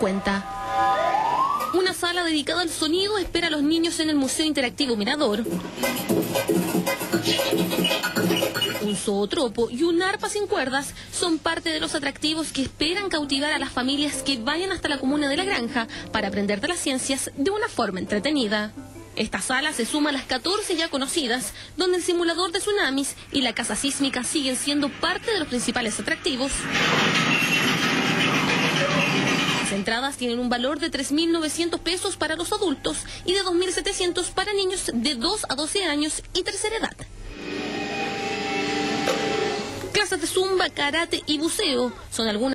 cuenta. Una sala dedicada al sonido espera a los niños en el Museo Interactivo Mirador. Un zootropo y un arpa sin cuerdas son parte de los atractivos que esperan cautivar a las familias que vayan hasta la comuna de la granja para aprender de las ciencias de una forma entretenida. Esta sala se suma a las 14 ya conocidas, donde el simulador de tsunamis y la casa sísmica siguen siendo parte de los principales atractivos. Entradas tienen un valor de 3.900 pesos para los adultos y de 2.700 para niños de 2 a 12 años y tercera edad. Clases de zumba, karate y buceo son algunas